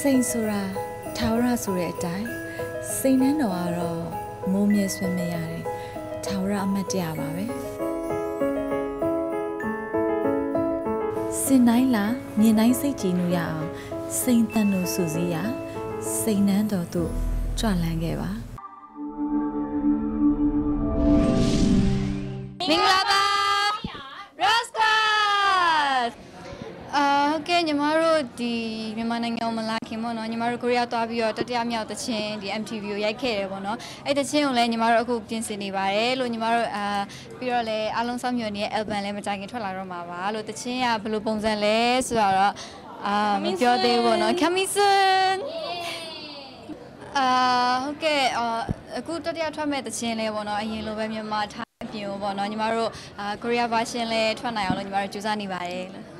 စိန်ဆိုတာထာဝရဆိုတဲ့အတိုင်းစိန်နှန်းတော်ကတော့မိုးမြဲဆွေးမရတယ်ထာဝရအမတ်တရားပါပဲစင်တိုင်းလာမြင်တိုင်းစိတ်ကြည်နူရအောင်စိန်တန်တို့စူစည်းရစိန်နှန်းတော်တို့ကြွလန်းခဲ့ပါမင်္ဂလာပါ Rose Squad အာဟုတ်ကဲ့ ညီမတို့ဒီမြန်မာနိုင်ငံကိုမလာခင်ပေါ့နော်ညီမတို့ကိုရီးယားသွားပြီးတော့တတိယမြောက်သချင်းဒီ MTV ကိုရိုက်ခဲ့တယ်ပေါ့နော်အဲ့သချင်းကိုလည်းညီမတို့အခုပြင်ဆင်နေပါတယ်လို့ညီမတို့အာပြီးတော့လည်းအားလုံးစောင့်မျှော်နေတဲ့ album လည်းမကြခင်ထွက်လာတော့မှာပါလို့သချင်းကဘယ်လိုပုံစံလဲဆိုတော့အာမပြောသေးဘူးပေါ့နော် coming soon အာဟုတ်ကဲ့အာအခုတတိယထွက်မဲ့သချင်းလေးပေါ့နော်အရင်လိုပဲမြန်မာထိုင်းအပြင်ကိုပေါ့နော်ညီမတို့အာ Korea version လေးထွက်နိုင်အောင်လို့ညီမတို့ကြိုးစားနေပါတယ်လို့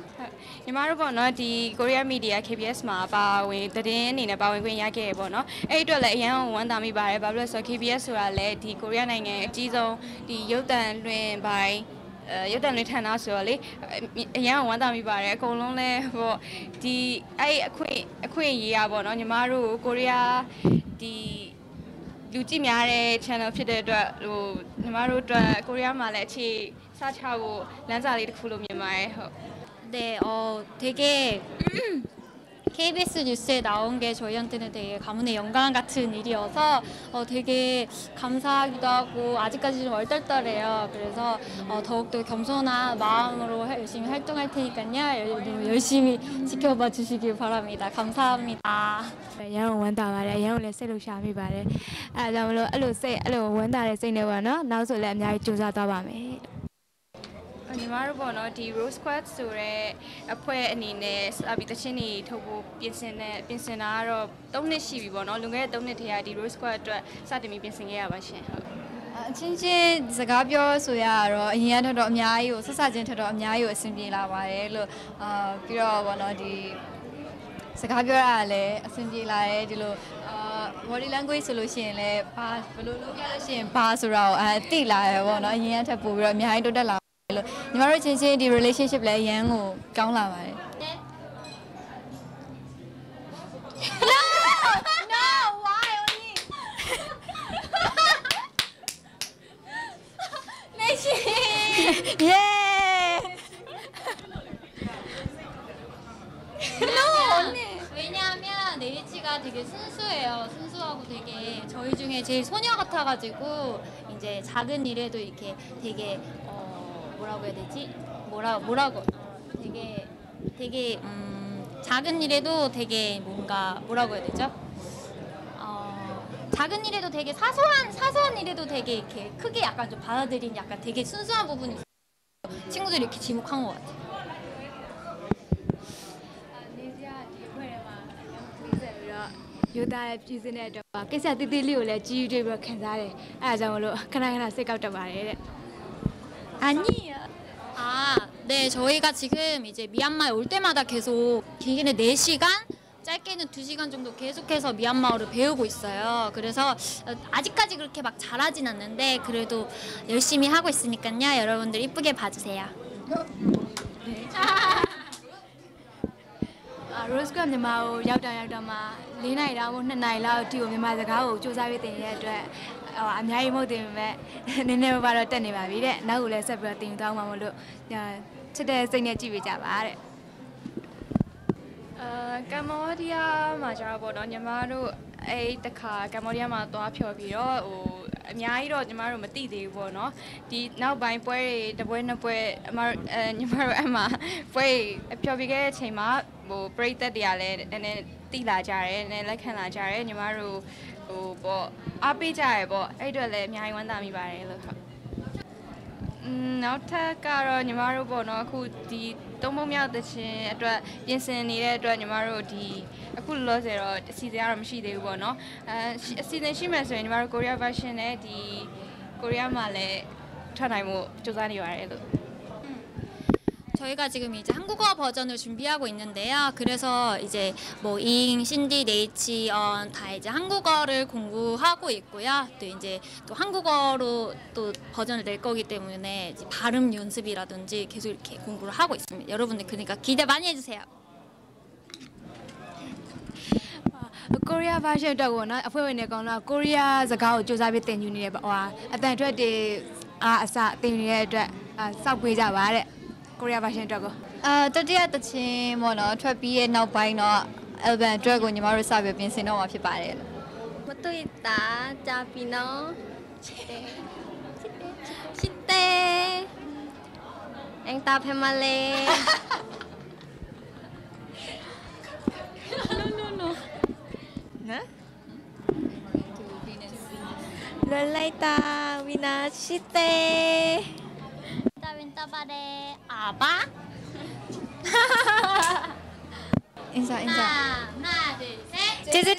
ညီမတို့ပေါ့နော်ဒီ Korea Media KBS မှာပါဝင်သတင်းအနေနဲ့ပါဝင်ခွင့်ရခဲ့ရပေါ့နော်အဲ့ဒီအတွက်လည်းအရန်ဝမ်းသာမိပါတယ်ဘာလို့လဲဆိုတော့ KBS ဆိုတာလည်းဒီ Korea နိုင်ငံအကြီးဆုံးဒီရုပ်သံလွှင့်ပိုင်းအဲရုပ်တံလေးထန်တာဆိုတော့လေအရန်ဝမ်းသာမိပါတယ်အကုန်လုံးလဲဟိုဒီအဲ့အခွင့်အခွင့်ရေးရပါတော့ညီမတို့ကိုရီးယားဒီလူကြည့်များတဲ့ channel ဖြစ်တဲ့အတွက်ဟိုညီမတို့အတွက်ကိုရီးယားမှာလည်းအခြေစချဖို့လမ်းစာလေးတစ်ခုလို့မြင်ပါတယ်ဟုတ် 네, 어, 되게 KBS 뉴스에 나온 게 저희한테는 되게 가문의 영광 같은 일이어서 어, 되게 감사하기도 하고 아직까지 좀 얼떨떨해요. 그래서 어, 더욱더 겸손한 마음으로 열심히 활동할 테니까요. 열심히 지켜봐 주시길 바랍니다. 감사합니다. ရန်ကိုဝမ်းသာပါတယ်ရန်ကိုလည်းစိတ်လှရှာမိပါတယ်အဲဒါကြောင့်မလို့အဲ့လိုစိတ်အဲ့လိုဝမ်းသာတဲ့စိတ်နဲ့ပေါ့နော်နောက်ဆိုလည်းအများကြီးစူးစမ်းသွားပါမယ် ညီမတို့ပေါ့နော်ဒီ Rose Squad ဆိုတဲ့အဖွဲ့အနေနဲ့စပြီးတချင်းတွေထုတ်ဖို့ပြင်ဆင်တဲ့ပြင်ဆင်တာကတော့3နှစ်ရှိပြီပေါ့နော်လွန်ခဲ့တဲ့3နှစ်ထဲကဒီ Rose Squad အတွက်စတင်ပြီးပြင်ဆင်ခဲ့ရပါရှင်ဟုတ်အချင်းချင်းစကားပြောဆိုရတော့အရင်ကထက်တော့အများကြီးကိုဆက်စချင်းထက်တော့အများကြီးကိုအဆင်ပြေလာပါတယ်လို့အာပြီးတော့ဘောနော်ဒီစကားပြောရတာလည်းအဆင်ပြေလာတယ်ဒီလိုအာ body language ဆိုလို့ရှိရင်လည်းဘာဘယ်လိုလုပ်ရလို့ရှိရင်ဘာဆိုတော့အဲတိလာရပေါ့နော်အရင်ကထက်ပိုပြီးတော့အများကြီးတိုးတက်လာတယ် လို့ညီမတို့ချင်းချင်းဒီ relationship လည်းအရန်ကိုကောင်းလာပါတယ် No no why only နေရှင် Yeah No 언니 왜냐하면 네이치가 되게 순수해요. 순수하고 되게 저희 중에 제일 소녀 같아가지고 이제 작은 일에도 이렇게 되게 뭐라고 해야 되지? 뭐라 뭐라고 어, 되게 되게 음, 작은 일에도 되게 뭔가 뭐라고 해야 되죠? 어, 작은 일에도 되게 사소한 사소한 일에도 되게 이렇게 크게 약간 좀 받아들인 약간 되게 순수한 부분이 친구들이 이렇게 지목한 것 같아. 요다의 비즈니스 에 대해서 깨끗이 들리고 래 지휘를 막 간다래. 아, 정말로 그나그나 생각 좀 하래. 아니에요. 아, 네, 저희가 지금 이제 미얀마에 올 때마다 계속 길게는 4시간, 짧게는 2시간 정도 계속해서 미얀마어를 배우고 있어요. 그래서 어, 아직까지 그렇게 막 잘하진 않는데 그래도 열심히 하고 있으니까요. 여러분들 이쁘게 봐주세요. အာ Rose Club မြန်မာကိုရောက်တာရောက်တာမှာ၄နိုင်လောက်2နိုင်လောက်အထိကိုမြန်မာစကားကိုစူးစမ်းပြီးသင်ရတဲ့အတွက် ဟိုအများကြီးမဟုတ်တင်ပေမဲ့နည်းနည်းပါးတော့တက်နေပါပြီတဲ့နောက်ကိုလည်းဆက်ပြီးတော့သင်ယူသွားမှာမလို့ညာချစ်တဲ့စိတ်နဲ့ကြည့်ပေးကြပါတဲ့အာကမ္ဘောဒီးယားမှာကျတော့ပေါ့နော်ညီမတို့အဲ့တခါကမ္ဘောဒီးယားမှာသွားဖြော်ပြီးတော့ဟိုအများကြီးတော့ညီမတို့မသိသေးဘူးပေါ့နော်ဒီနောက်ပိုင်းပွဲတွေတစ်ပွဲနှစ်ပွဲအမအဲညီမတို့အမှပွဲတွေဖြော်ပြီးခဲ့တဲ့အချိန်မှာဟိုပရိသတ်တွေကလည်းနည်းနည်း သိလာကြတယ်နည်းနည်းလက်ခံလာကြတယ်ညီမတို့ဟိုပေါ့အားပေးကြရပေါ့အဲ့အတွက်လည်းအများကြီးဝမ်းသာမိပါတယ်လို့ဟုတ်อืมနောက်ထပ်ကတော့ညီမတို့ပေါ့နော်အခုဒီသုံးပုံမြောက်သချင်းအတွက်ပြင်ဆင်နေတဲ့အတွက်ညီမတို့ဒီအခုလောလောဆယ်တော့အစီအစဉ်ကတော့မရှိသေးဘူးပေါ့နော်အဲရှိအစီအစဉ်ရှိမှဆိုရင်ညီမတို့ Korea version နဲ့ဒီ Korea မှာလည်းထွက်နိုင်မှုစူးစမ်းနေပါတယ်လို့ 저희가 지금 이제 한국어 버전을 준비하고 있는데요. 그래서 이제 뭐 잉, 신디, 네이치, 어, 다 이제 한국어를 공부하고 있고요. 또 이제 또 한국어로 또 버전을 낼 거기 때문에 이제 발음 연습이라든지 계속 이렇게 공부를 하고 있습니다. 여러분들 그러니까 기대 많이 해주세요. ကိုရီးယား version အတွက်ကိုနော်အဖွဲ့ဝင်တွေအကောင်လုံးကိုရီးယားစကားကိုစူးစမ်းပြီးသင်ယူနေတယ်ပေါ့ဟိုဟာအတန်အတွက်တွေအားအစသင်နေတဲ့အတွက်အာစောက်ပေးကြပါတဲ့ ကိုရီးယား version အတွက်ကိုအာတတိယတချင်းပေါ့နော်ထွက်ပြီးရဲ့နောက်ပိုင်းတော့ album အတွက်ကိုညီမတို့စပြီးပြင်ဆင်တော့မှာဖြစ်ပါတယ်လို့မတွေ့တာကြာပြီနော်ချစ်တယ်ချစ်တယ်အန်တာဖဲမလေးလွယ်လိုက်တာဝီနာချစ်တယ် minta-minta apa? Insa, insya. Nah, nah, Cici